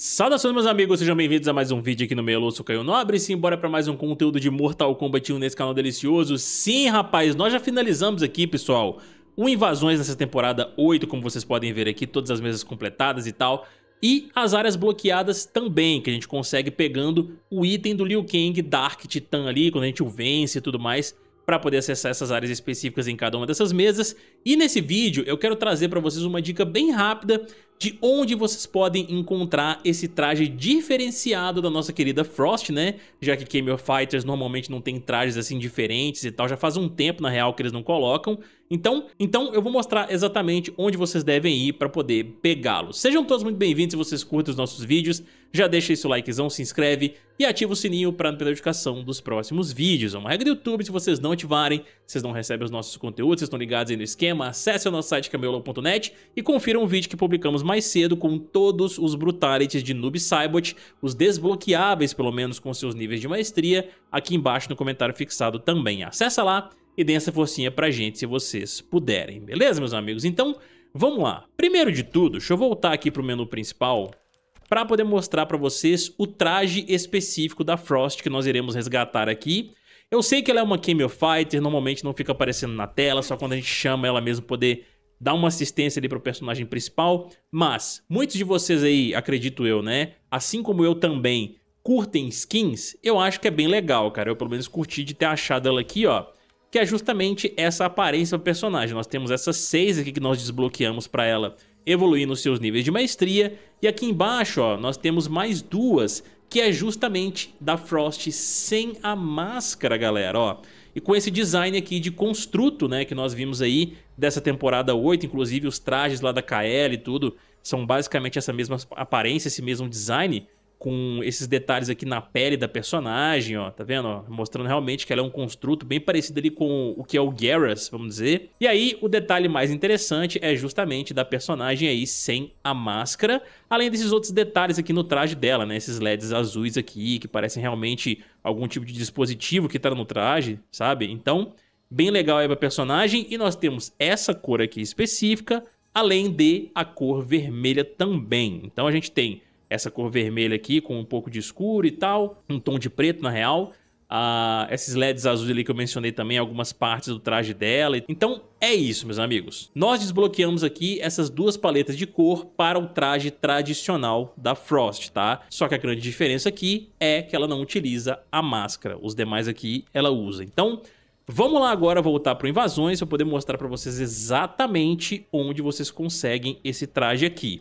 Saudações meus amigos, sejam bem-vindos a mais um vídeo aqui no Meio Sou Caio Nobre, sim, bora pra mais um conteúdo de Mortal Kombat 1 nesse canal delicioso. Sim, rapaz, nós já finalizamos aqui, pessoal, o Invasões nessa temporada 8, como vocês podem ver aqui, todas as mesas completadas e tal. E as áreas bloqueadas também, que a gente consegue pegando o item do Liu Kang Dark Titan ali, quando a gente o vence e tudo mais para poder acessar essas áreas específicas em cada uma dessas mesas. E nesse vídeo eu quero trazer para vocês uma dica bem rápida de onde vocês podem encontrar esse traje diferenciado da nossa querida Frost, né? Já que Cameo Fighters normalmente não tem trajes assim diferentes e tal, já faz um tempo na real que eles não colocam. Então, então eu vou mostrar exatamente onde vocês devem ir para poder pegá-los. Sejam todos muito bem-vindos se vocês curtem os nossos vídeos, já deixa seu likezão, se inscreve e ativa o sininho para não perder a notificação dos próximos vídeos. É uma regra do YouTube, se vocês não ativarem, vocês não recebem os nossos conteúdos, vocês estão ligados aí no esquema, acesse o nosso site cameolo.net e confiram um vídeo que publicamos mais cedo com todos os brutalities de Noob Saibot, os desbloqueáveis pelo menos com seus níveis de maestria, aqui embaixo no comentário fixado também. Acessa lá e dê essa forcinha pra gente se vocês puderem, beleza meus amigos? Então, vamos lá. Primeiro de tudo, deixa eu voltar aqui pro menu principal para poder mostrar para vocês o traje específico da Frost que nós iremos resgatar aqui. Eu sei que ela é uma Cameo Fighter, normalmente não fica aparecendo na tela, só quando a gente chama ela mesmo poder dar uma assistência ali pro personagem principal, mas muitos de vocês aí, acredito eu, né, assim como eu também, curtem skins, eu acho que é bem legal, cara, eu pelo menos curti de ter achado ela aqui, ó, que é justamente essa aparência do personagem. Nós temos essas seis aqui que nós desbloqueamos para ela evoluir nos seus níveis de maestria, e aqui embaixo, ó, nós temos mais duas, que é justamente da Frost sem a máscara, galera, ó. E com esse design aqui de construto, né, que nós vimos aí dessa temporada 8, inclusive os trajes lá da KL e tudo, são basicamente essa mesma aparência, esse mesmo design com esses detalhes aqui na pele da personagem, ó, tá vendo? Ó? Mostrando realmente que ela é um construto bem parecido ali com o que é o Garrus, vamos dizer. E aí, o detalhe mais interessante é justamente da personagem aí sem a máscara, além desses outros detalhes aqui no traje dela, né? Esses LEDs azuis aqui, que parecem realmente algum tipo de dispositivo que tá no traje, sabe? Então, bem legal aí pra personagem. E nós temos essa cor aqui específica, além de a cor vermelha também. Então a gente tem essa cor vermelha aqui com um pouco de escuro e tal, um tom de preto na real. Ah, esses LEDs azuis ali que eu mencionei também, algumas partes do traje dela. Então é isso, meus amigos. Nós desbloqueamos aqui essas duas paletas de cor para o traje tradicional da Frost, tá? Só que a grande diferença aqui é que ela não utiliza a máscara. Os demais aqui ela usa. Então Vamos lá agora voltar para Invasões para poder mostrar para vocês exatamente onde vocês conseguem esse traje aqui.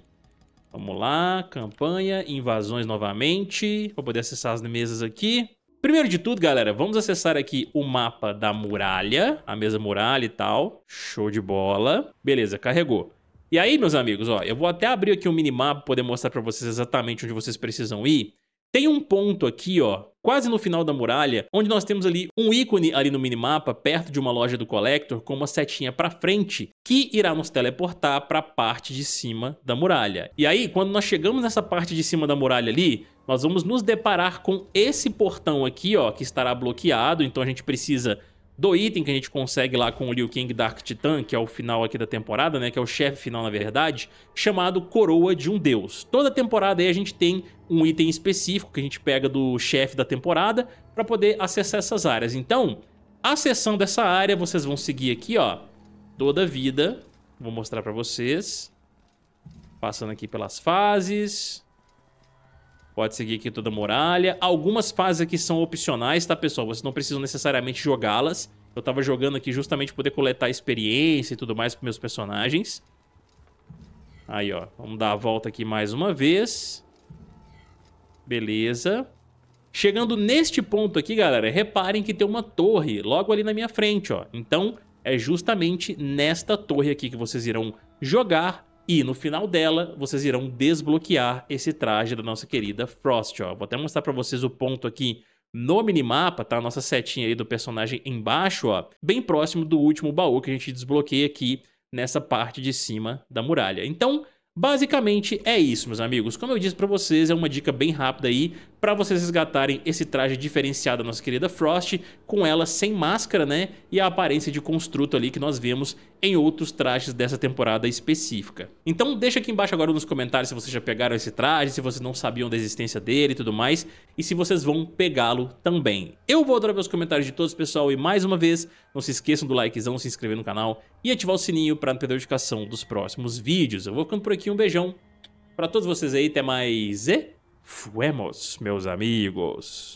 Vamos lá, campanha, invasões novamente, para poder acessar as mesas aqui. Primeiro de tudo, galera, vamos acessar aqui o mapa da muralha, a mesa muralha e tal. Show de bola. Beleza, carregou. E aí, meus amigos, ó, eu vou até abrir aqui um minimapa para poder mostrar para vocês exatamente onde vocês precisam ir. Tem um ponto aqui, ó, quase no final da muralha, onde nós temos ali um ícone ali no minimapa, perto de uma loja do Collector, com uma setinha para frente, que irá nos teleportar para a parte de cima da muralha. E aí, quando nós chegamos nessa parte de cima da muralha ali, nós vamos nos deparar com esse portão aqui, ó, que estará bloqueado, então a gente precisa do item que a gente consegue lá com o Liu Kang Dark Titan, que é o final aqui da temporada, né, que é o chefe final na verdade, chamado Coroa de um Deus. Toda temporada aí a gente tem um item específico que a gente pega do chefe da temporada para poder acessar essas áreas. Então, acessando essa área, vocês vão seguir aqui, ó, toda vida. Vou mostrar para vocês. Passando aqui pelas fases. Pode seguir aqui toda a muralha. Algumas fases aqui são opcionais, tá, pessoal? Vocês não precisam necessariamente jogá-las. Eu tava jogando aqui justamente poder coletar experiência e tudo mais para meus personagens. Aí, ó. Vamos dar a volta aqui mais uma vez. Beleza. Chegando neste ponto aqui, galera, reparem que tem uma torre logo ali na minha frente, ó. Então, é justamente nesta torre aqui que vocês irão jogar e no final dela, vocês irão desbloquear esse traje da nossa querida Frost. Vou até mostrar pra vocês o ponto aqui no minimapa, tá? A nossa setinha aí do personagem embaixo, ó. Bem próximo do último baú que a gente desbloqueia aqui nessa parte de cima da muralha. Então, Basicamente é isso, meus amigos. Como eu disse pra vocês, é uma dica bem rápida aí para vocês resgatarem esse traje diferenciado da nossa querida Frost, com ela sem máscara, né? E a aparência de construto ali que nós vemos em outros trajes dessa temporada específica. Então deixa aqui embaixo agora nos comentários se vocês já pegaram esse traje, se vocês não sabiam da existência dele e tudo mais, e se vocês vão pegá-lo também. Eu vou adorar ver os comentários de todos, pessoal, e mais uma vez, não se esqueçam do likezão, se inscrever no canal e ativar o sininho para não perder a notificação dos próximos vídeos. Eu vou ficando por aqui, um beijão para todos vocês aí, até mais e fuemos, meus amigos.